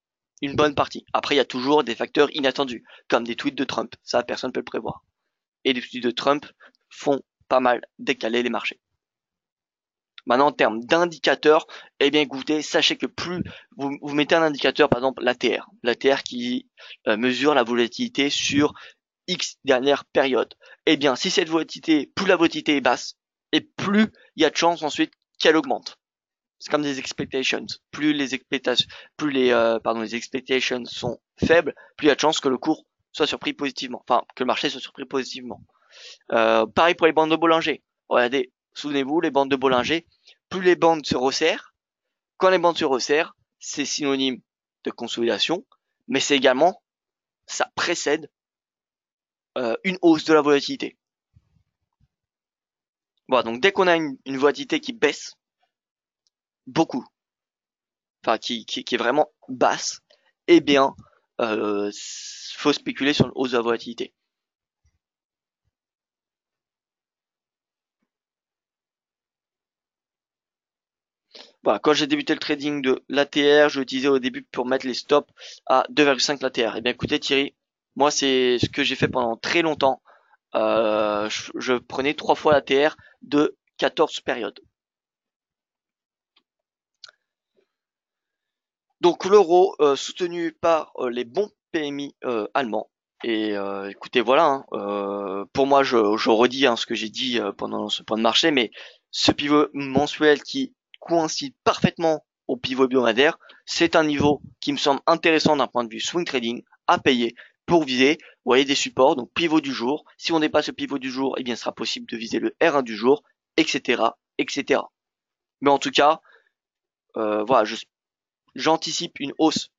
A: Une bonne partie. Après, il y a toujours des facteurs inattendus, comme des tweets de Trump. Ça, personne ne peut le prévoir. Et les tweets de Trump font pas mal décaler les marchés. Maintenant, en termes d'indicateurs, eh bien, écoutez, sachez que plus vous, vous mettez un indicateur, par exemple l'ATR, l'ATR qui euh, mesure la volatilité sur X dernière période. Eh bien, si cette volatilité, plus la volatilité est basse, et plus il y a de chances ensuite qu'elle augmente. C'est comme des expectations. Plus les expectations, plus les, euh, pardon, les expectations sont faibles, plus il y a de chances que le cours soit surpris positivement. Enfin, que le marché soit surpris positivement. Euh, pareil pour les bandes de Bollinger. Regardez, souvenez-vous, les bandes de Bollinger, plus les bandes se resserrent, quand les bandes se resserrent, c'est synonyme de consolidation, mais c'est également, ça précède euh, une hausse de la volatilité. Voilà, donc dès qu'on a une, volatilité qui baisse, beaucoup, enfin qui, est vraiment basse, eh bien, euh, faut spéculer sur une hausse de la volatilité. Quand j'ai débuté le trading de l'ATR, je l'utilisais au début pour mettre les stops à 2,5 l'ATR. Eh bien écoutez Thierry, moi c'est ce que j'ai fait pendant très longtemps. Euh, je, prenais trois fois l'ATR de 14 périodes. Donc l'euro euh, soutenu par euh, les bons PMI allemands. Et écoutez, voilà, hein, pour moi, je, redis hein, ce que j'ai dit pendant ce point de marché, mais ce pivot mensuel qui coïncide parfaitement au pivot hebdomadaire. C'est un niveau qui me semble intéressant d'un point de vue swing trading à payer pour viser, vous voyez, des supports, donc pivot du jour. Si on dépasse le pivot du jour, eh bien, il sera possible de viser le R1 du jour, etc., etc. Mais en tout cas, euh, voilà, j'anticipe une hausse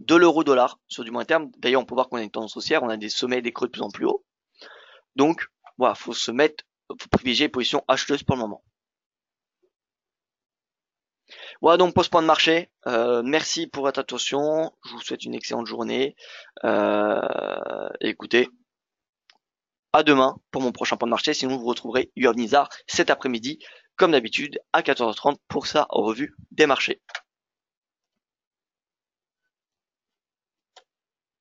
A: de l'euro dollar sur du moyen terme. D'ailleurs, on peut voir qu'on a une tendance haussière, on a des sommets, des creux de plus en plus hauts. Donc, voilà, faut se mettre, faut privilégier position acheteuse pour le moment. Voilà donc post point de marché. Euh, merci pour votre attention. Je vous souhaite une excellente journée. Euh, écoutez, à demain pour mon prochain point de marché. Sinon, vous retrouverez Yoav Nizar cet après-midi, comme d'habitude, à 14h30 pour sa revue des marchés.